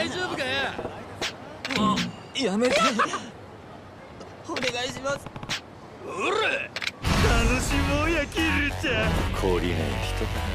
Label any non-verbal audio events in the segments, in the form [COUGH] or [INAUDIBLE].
大丈夫かよやめて。お願いします。おら楽しもうやキルちゃん。懲りない人だ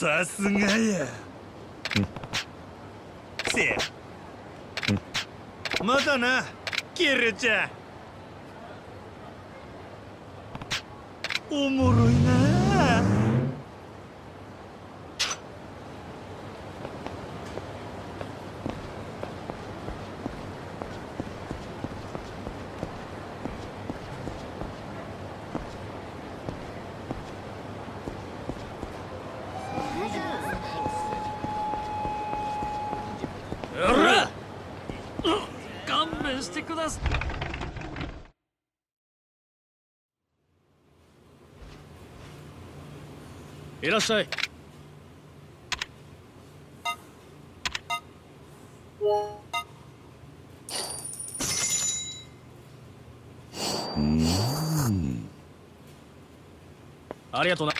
さすがや。せや。またなキルちゃん。おもろいなですいらっしゃい。ありがとうな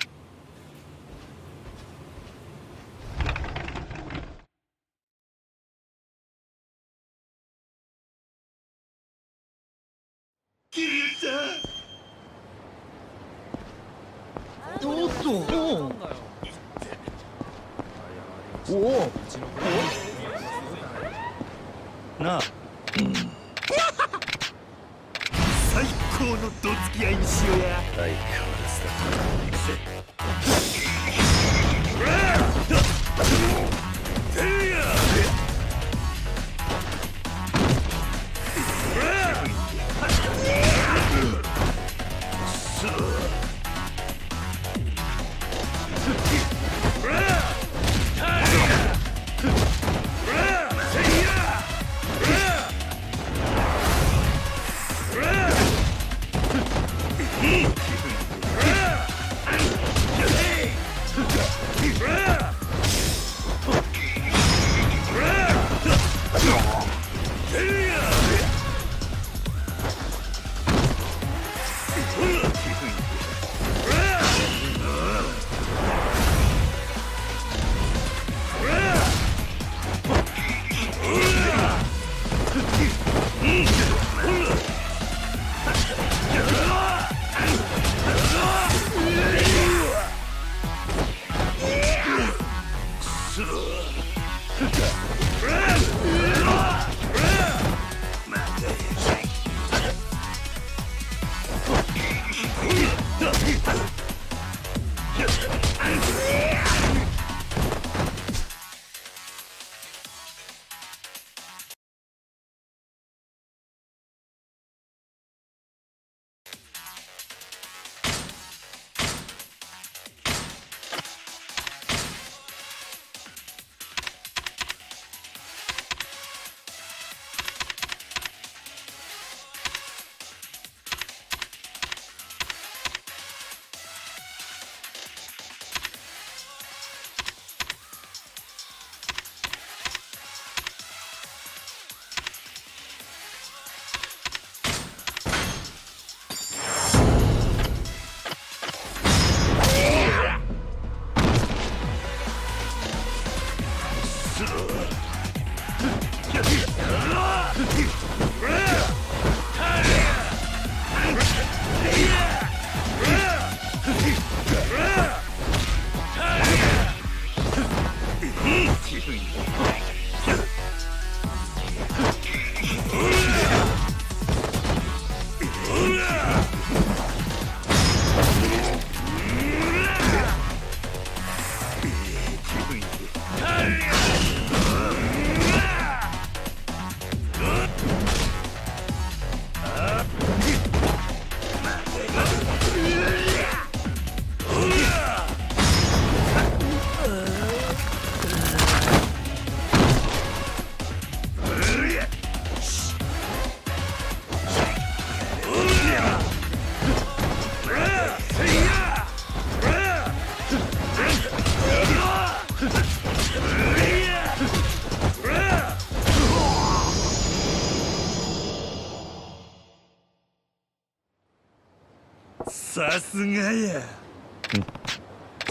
さすがや。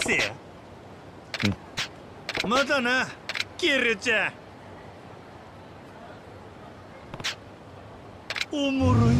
せや。またなキルちゃん。おもろい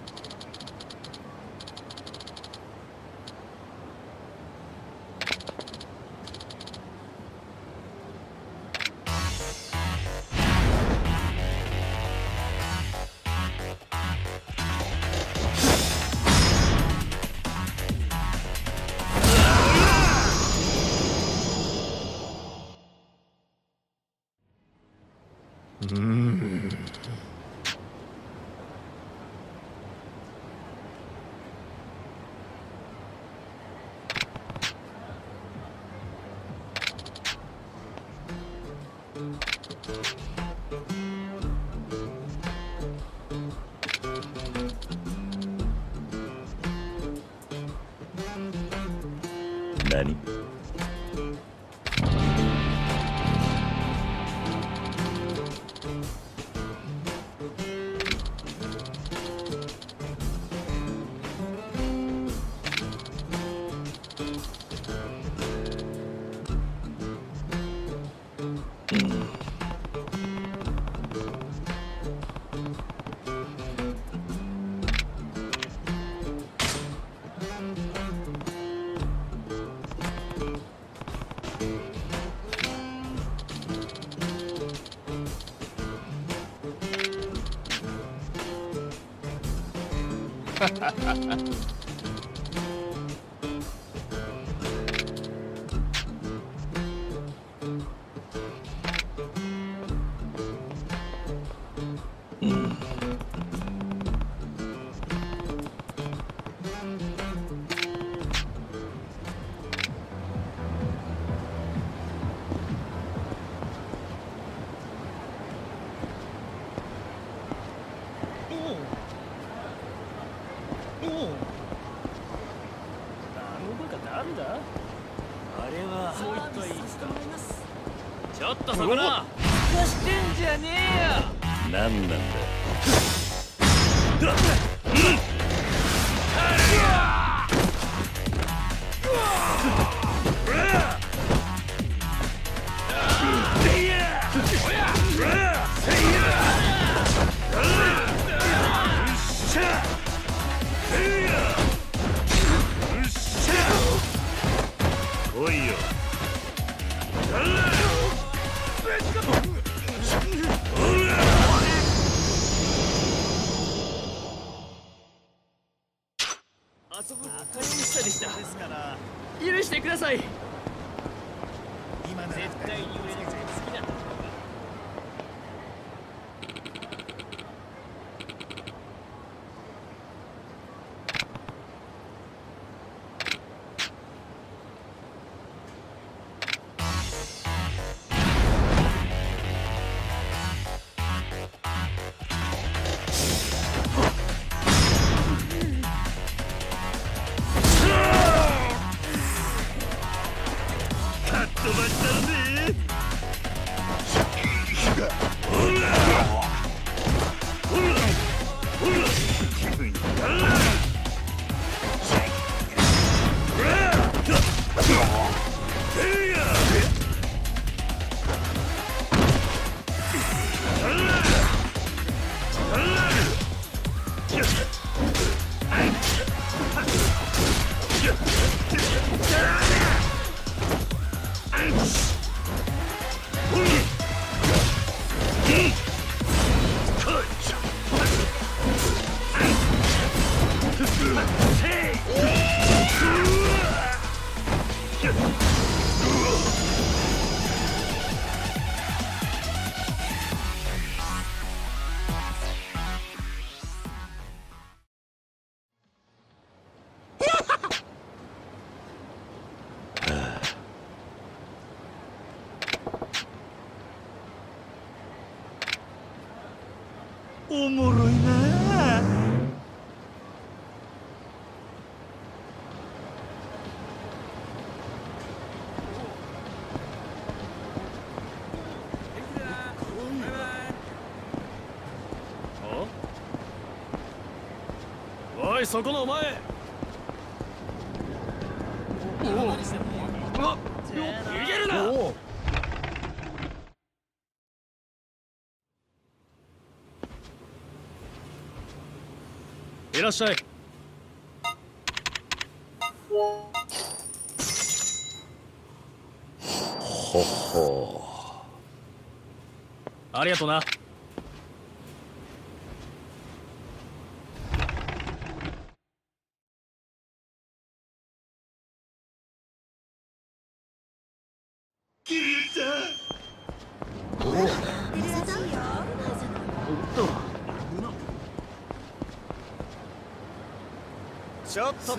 Ha ha ha ha! ちょっとそこな出してんじゃねえよ。何なんだください。今絶対に俺の好きなもろいなそこのお前。逃げるなっしゃいほほありがとなキリュウちゃんちょっ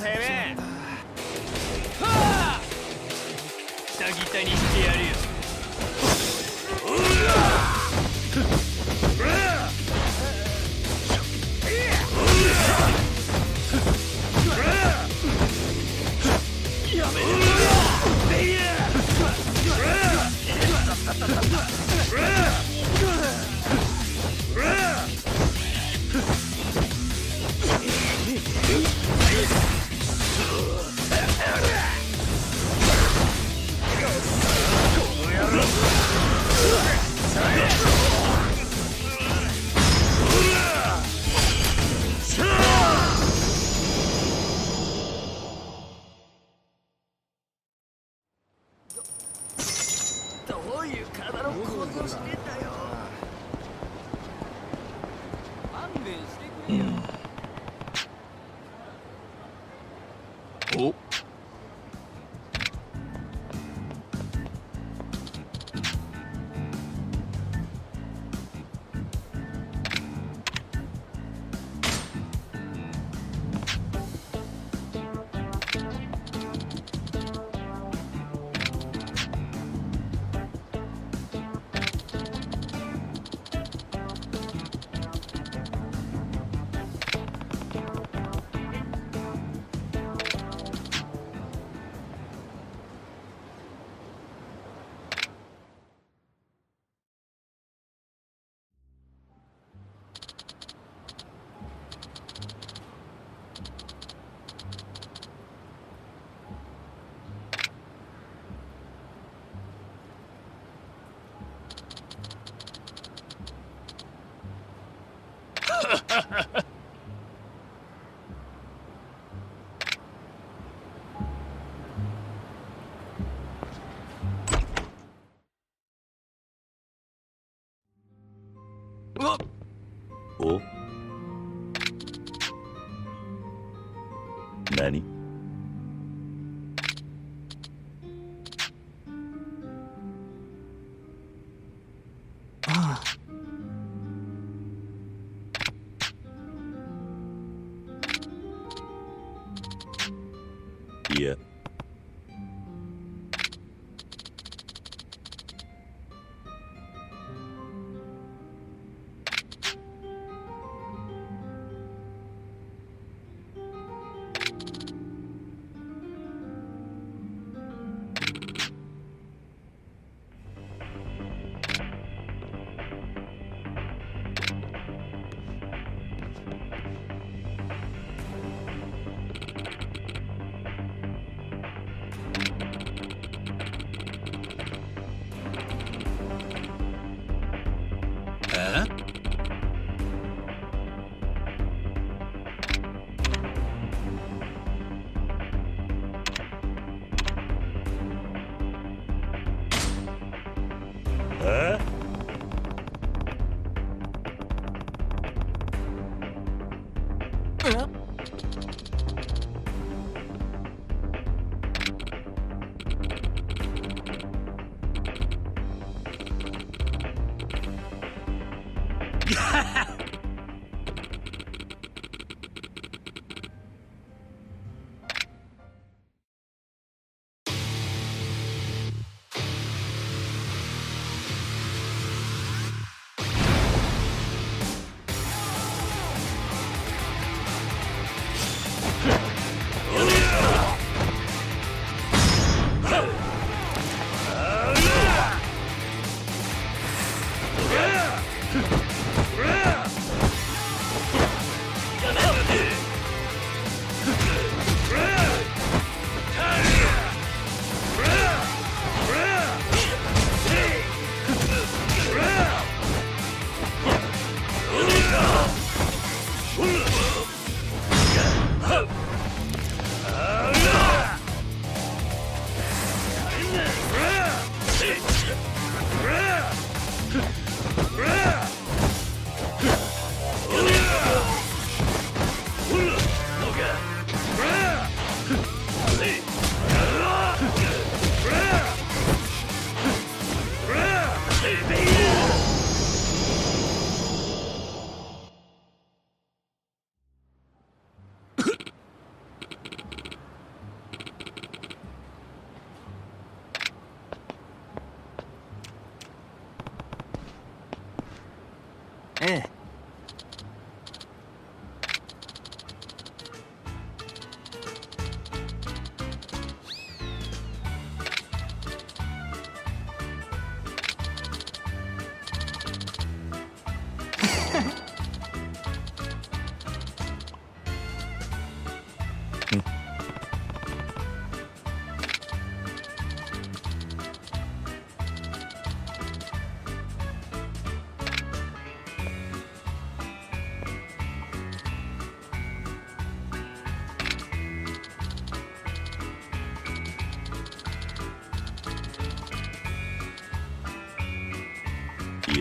お？何？い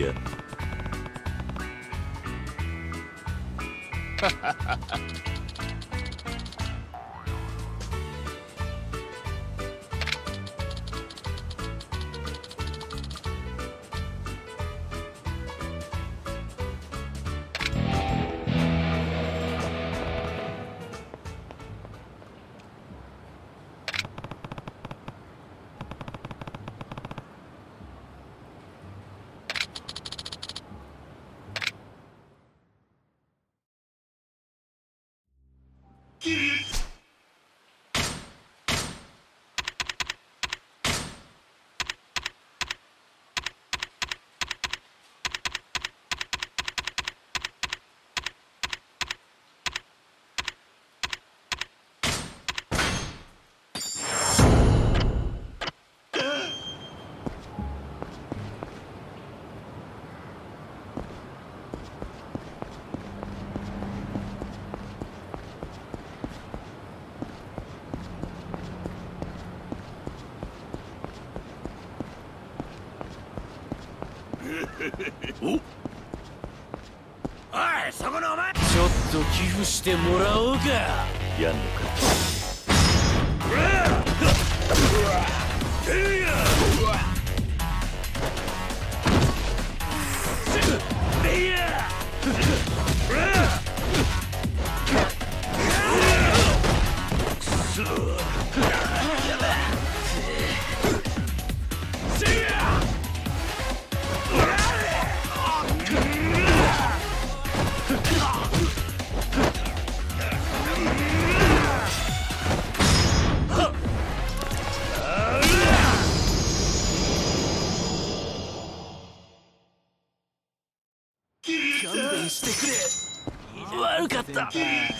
[LAUGHS] やおいそこのお前。ちょっと寄付してもらおうか。やんのか。勘 up.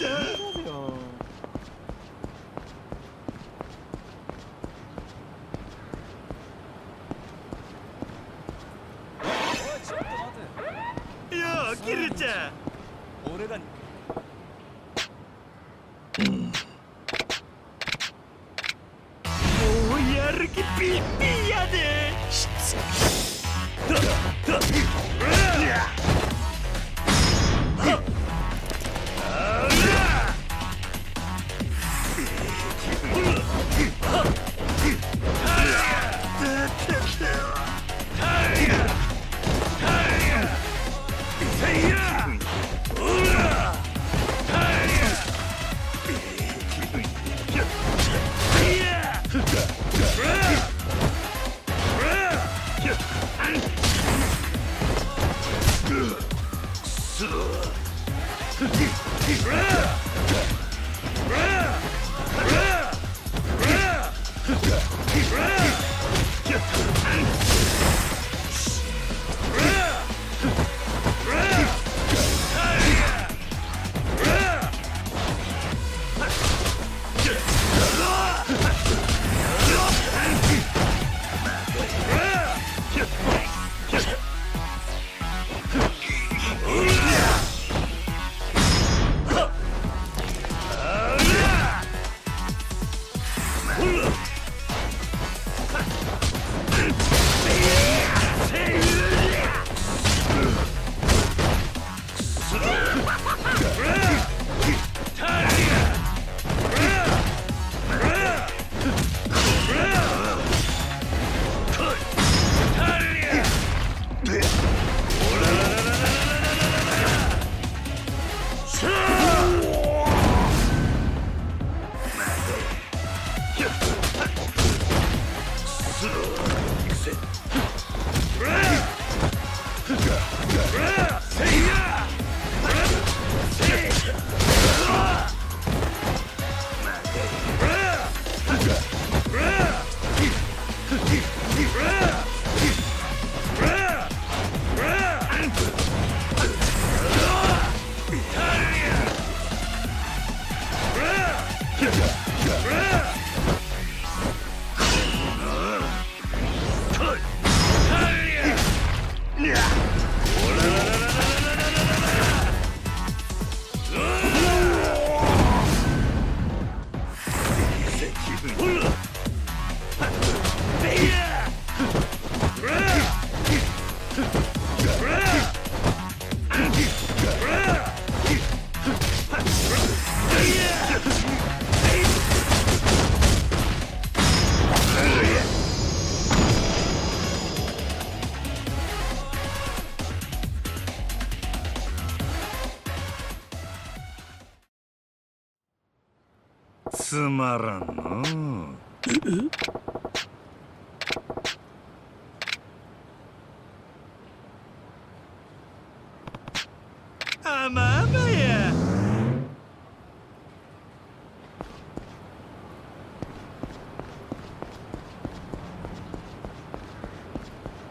まらんの。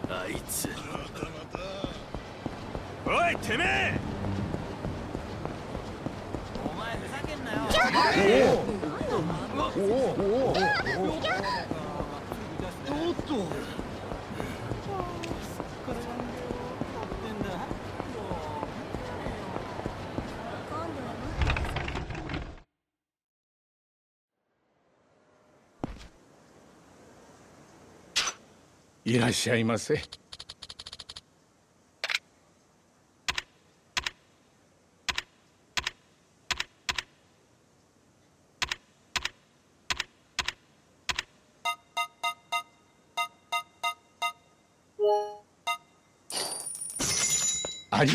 あいつ。おいてめえ。お前ふざけんなよ。いらっしゃいませ。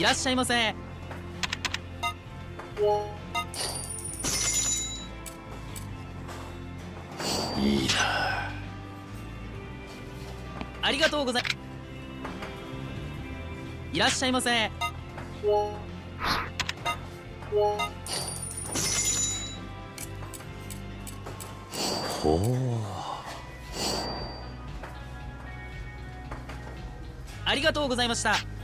いらっしゃいませ。いいな。ありがとうございいらっしゃいませ。ほう。ありがとうございました。